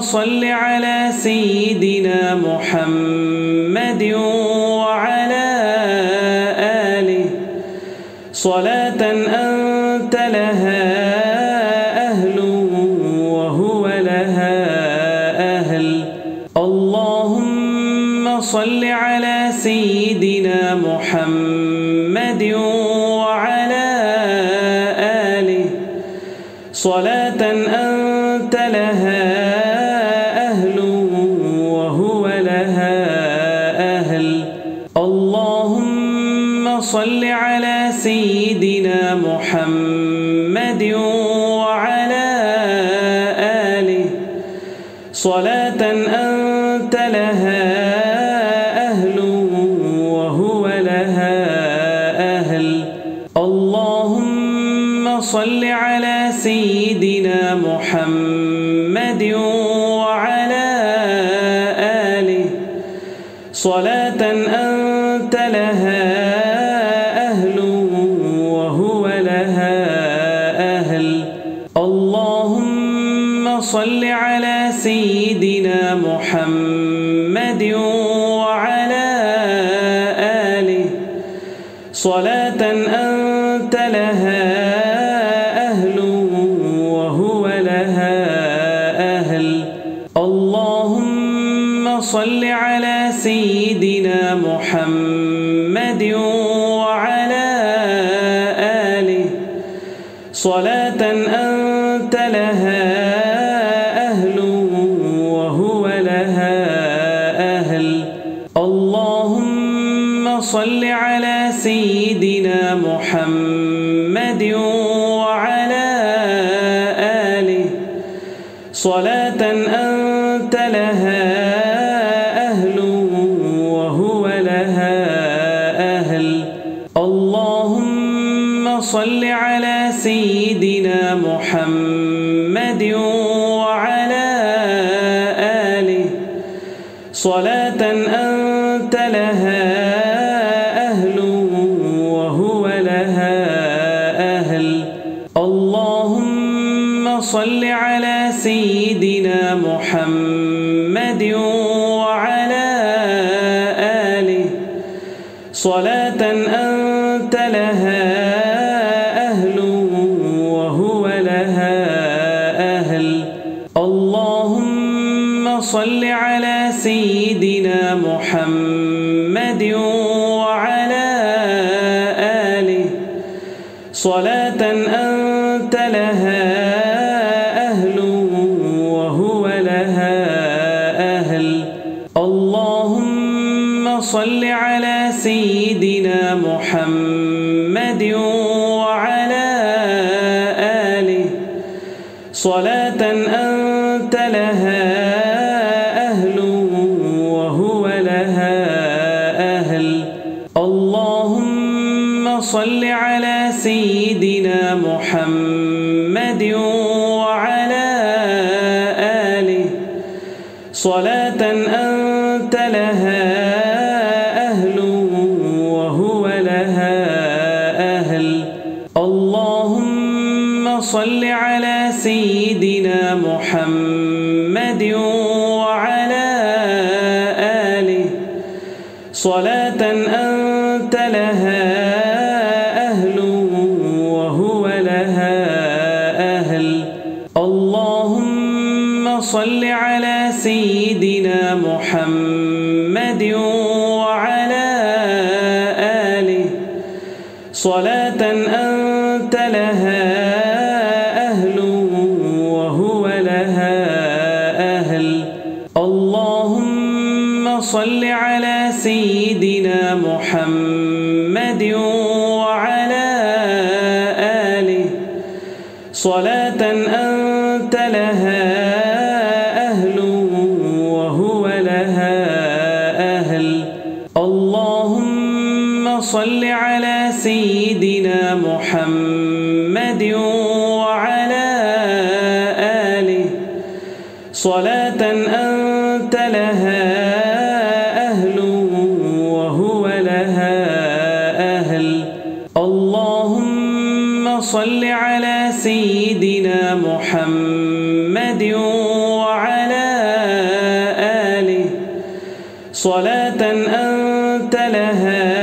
صل على سيدنا محمد وعلى آله. صلاة أنت لها أهل وهو لها أهل. اللهم صل على سيدنا محمد وعلى آله. صلاة أنت صل على سيدنا محمد وعلى آله. صلاة أنت لها أهل وهو لها أهل. اللهم صل على سيدنا محمد وعلى آله. صلاة أنت اللهم صل على سيدنا محمد وعلى آله. صلاة أنت لها أهل وهو لها أهل. اللهم صل على سيدنا محمد صلاة أنت لها أهل وهو لها أهل. اللهم صل على سيدنا محمد وعلى آله. صلاة أنت لها أهل وهو لها أهل. اللهم صل على سيدنا محمد وعلى آله. صلاة أنت لها أهل وهو لها أهل. اللهم صل على سيدنا محمد وعلى آله. صلاة أنت لها أهل صل على سيدنا محمد وعلى آله. صلاة أنت لها أهل وهو لها أهل. اللهم صل على سيدنا محمد وعلى آله. صلاة أنت صل على سيدنا محمد وعلى آله. صلاة أنت لها أهل وهو لها أهل. اللهم صل على سيدنا محمد وعلى آله. صلاة أنت صل على سيدنا محمد وعلى آله. صلاة أنت لها أهل وهو لها أهل. اللهم صل على سيدنا محمد وعلى آله. صلاة أنت لها أهل صل على سيدنا محمد وعلى آله. صلاة أنت لها أهل وهو لها أهل. اللهم صل على سيدنا محمد وعلى آله. صلاة أنت لها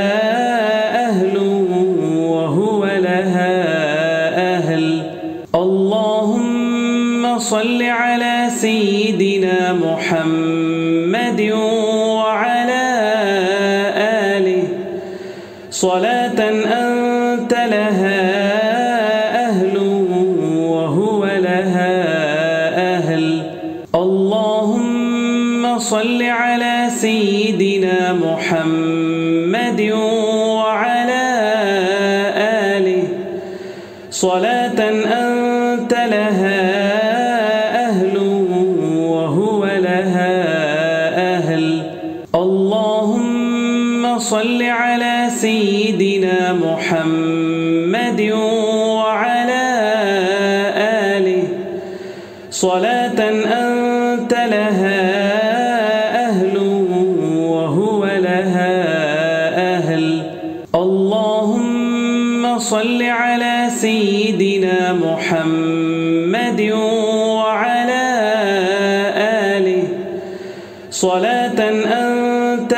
صل على سيدنا محمد وعلى آله. صلاة أنت لها أهل وهو لها أهل. اللهم صل على سيدنا محمد وعلى آله. صلاة صل على سيدنا محمد وعلى آله. صلاة أنت لها أهل وهو لها أهل. اللهم صل على سيدنا محمد وعلى آله. صلاة أنت